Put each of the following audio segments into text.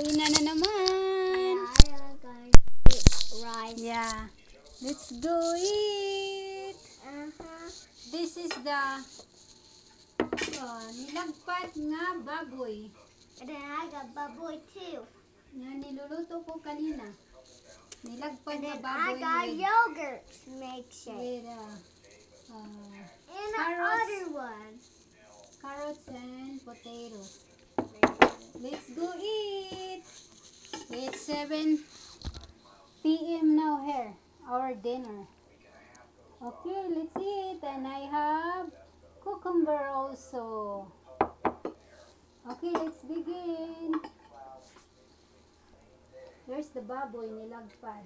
Kainan na naman. I'm going to eat rice. Yeah. Let's do it. Uh-huh. This is the oh, nilagpad nga baboy And then I got baboy too. nga niluluto ko kanina. Nilagpad nga then I baboy got with, yogurt milkshake. with uh, uh, And the carrots. other one. carrots and potatoes. Let's go eat. It's 7 p.m. now here. Our dinner. Okay, let's eat. And I have cucumber also. Okay, let's begin. There's the baboy nilagpad.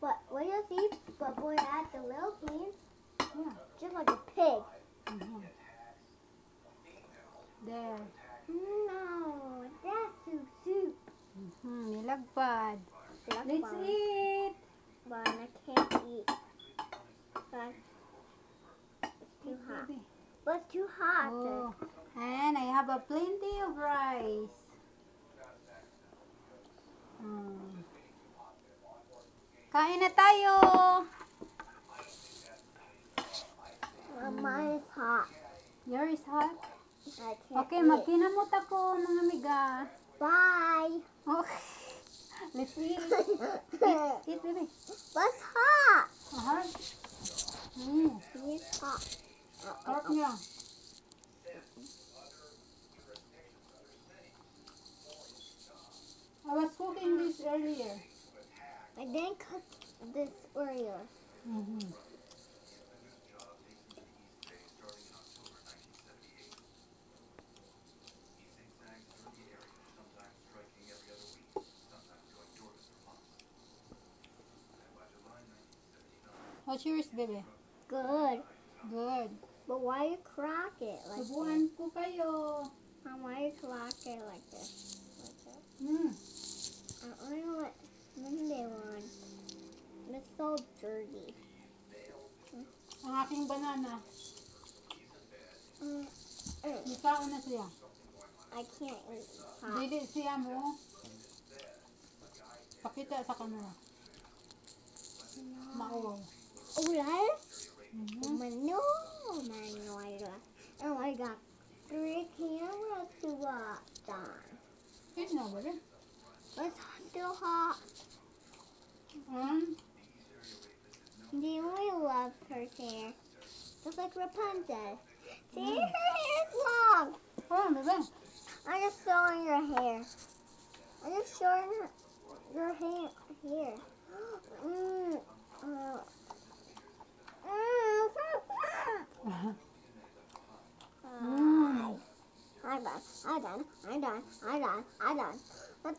But what do you see baboy at the Philippines? Yeah. Just like a pig. mhm. There. No, that's soup soup. Hmm, nilagpad. That's Let's eat. But I can't eat. But it's too hot. But too hot. Oh, and I have a plenty of rice. Hmm. Kain na tayo. Mine is hot. Yours hot? Okay, eat. magkinamot ako mga miga. Bye. Oh, let's eat. Eat, baby. What's hot? Aha. Mm, It's hot. sarap niya. I was cooking this earlier. I didn't cook this earlier. Mm-hmm. What's yours, baby? Good. Good. But why you crack it like this? Subuhan ko kayo. Mom, why you crack it like this? Like this? Mm. I only want Monday one. It's so dirty. Ang aking banana. Mm, mm, Nikaon na siya. I can't eat hot. Dili siya mo. Pakita sa camera. Mauwaw. Manu, Manu, I got. Oh, I got three cameras to watch on. Eat na, baby. It's still hot. Um, They really love her hair. Just like Rapunzel. See, her hair is long. oh, baby. I'm just showing your hair. I'm just showing your hair here. Mm, uh, mm, Mm. I'm I'm done. I'm done. I'm done. I'm done. But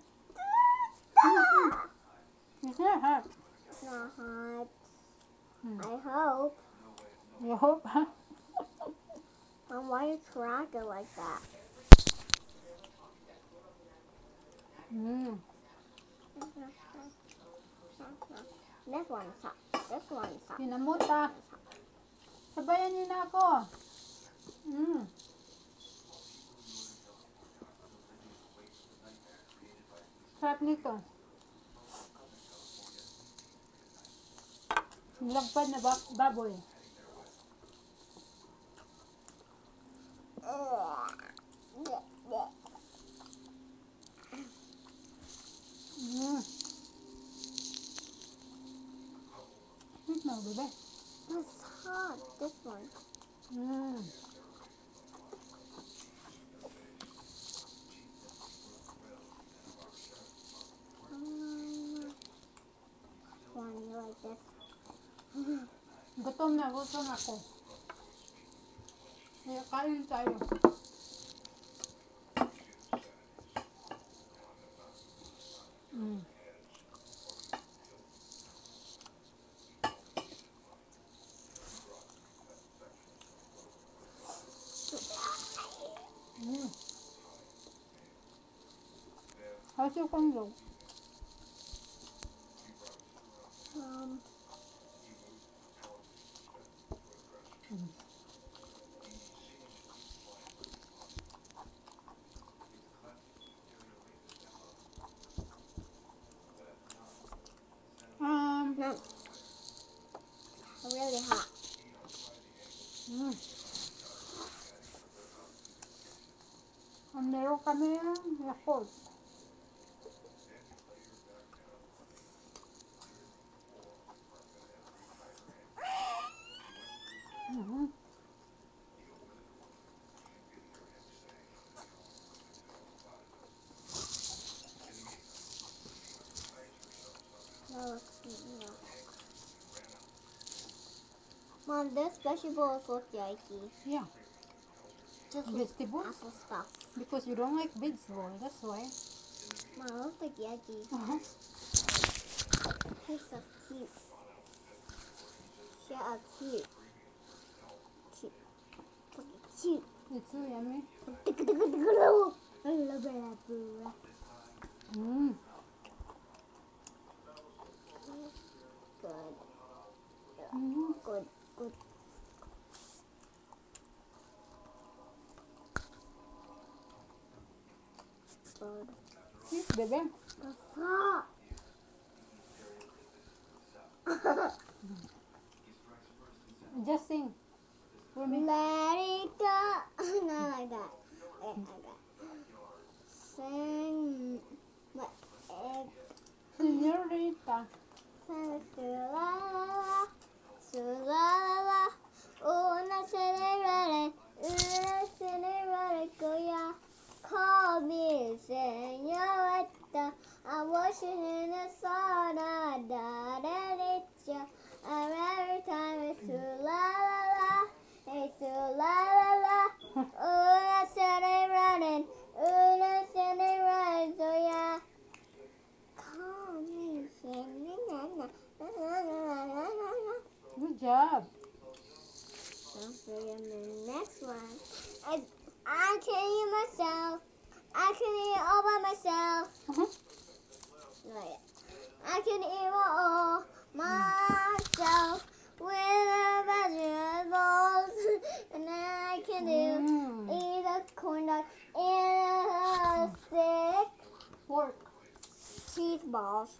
It's not hot. It's not hot. Hmm. I hope. You hope, huh? Mom, why you crack it like that? Mm. This one one's hot. This one's hot. Kinamot ah. Sabayan niyo na ako. Mm. Sarap nito. Nilagpad na ba- baboy. Gutom na, gutom ako. Kaya kain tayo. Mm. Mm. How's your Congo? Um, really hot. Mm. Ang meron kami yung Yakult. Mom, those vegetables look yucky. Yeah, Just vegetables. apple stuff. Because you don't like vegetable, that's why. Mom, looks like yucky. Uh-huh. They're so cute. Shut up, cute. Cute. Cute. It's so yummy. I love it. Mm. Good. Mhm. Good. Good. Good. Yes, baby. Just sing for me. Let it go. Not like that. Eh, okay, like that. Sing. Let it Senorita. Good job. Don't forget the next one. I, I can eat myself. I can eat all by myself. Uh-huh. No. I can eat all myself with the vegetables. and then I can do Mm. eat a corn dog and a stick. Pork. Cheese balls.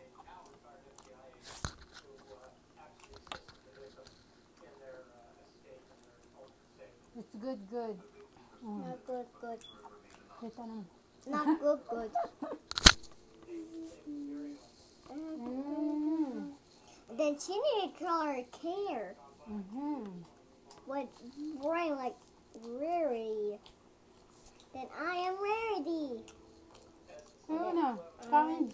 It's good, good. Mm. Not good, good. Kita na. Not good, good. Mm. Then she need to curl her hair. Mm-hmm. What brain like Rarity. Then I am Rarity. Ano na? Kain.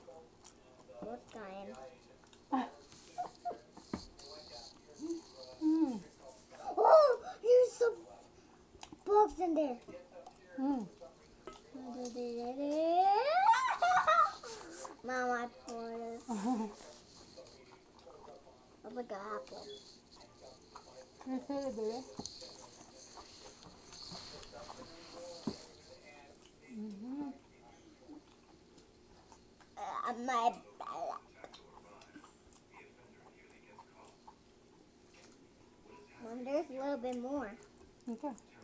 What kind? Mm. Oh, there's some bugs in there. Mm. Mom, I poured it. It's like an apple. Na, bebe. Mhm. Uh, my back. Mom, there's a little bit more. Okay.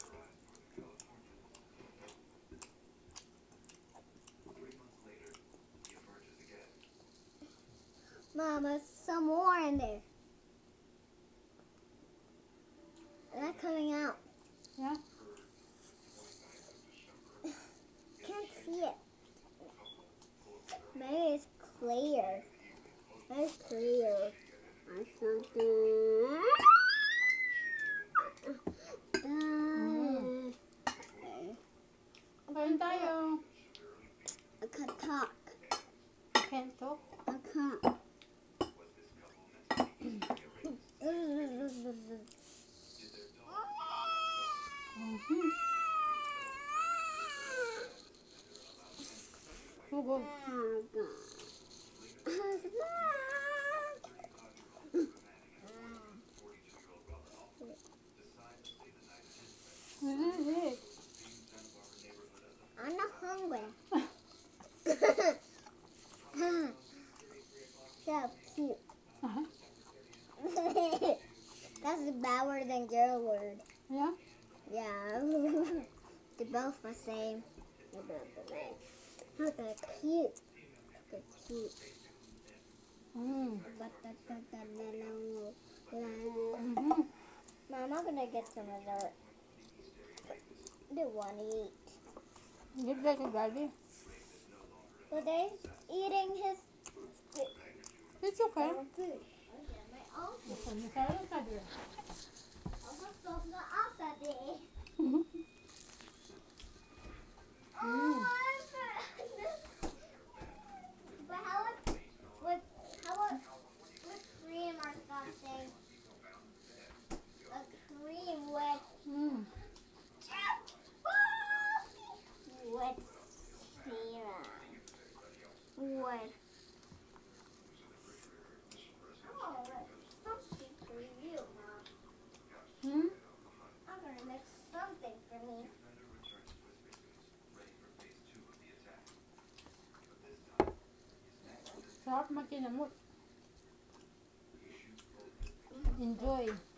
Mama, some more in there. Not coming out. Yeah? Can't see it. Maybe it's clear. It's clear. Or something. Mhm. Kain. I can't talk. I can't talk. I can't. Bu Bower than Gerlord. Yeah? Yeah. They're both the same. They're both the same. Look, they're cute. They're cute. Mm. Mm -hmm. Mom, I'm gonna get some dessert. They want to eat. You like a baby. Well, they're eating his. It's okay. Food. With oh, that's something for you, Mom. Hmm? I'm gonna make something for me. Sarap magkinamot. Enjoy.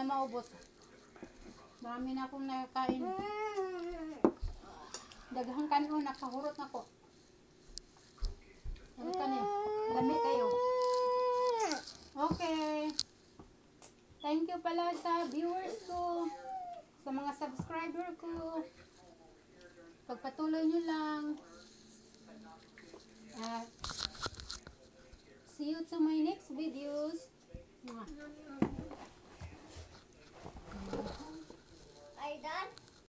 Na maubos. Marami na akong nakakain. Daghang kanon, nakahurot na ko. Ano ka ni? Lami kayo. Okay. Thank you pala sa viewers ko, sa mga subscriber ko. Pagpatuloy nyo lang. At see you to my next videos. Mwah. Are you done?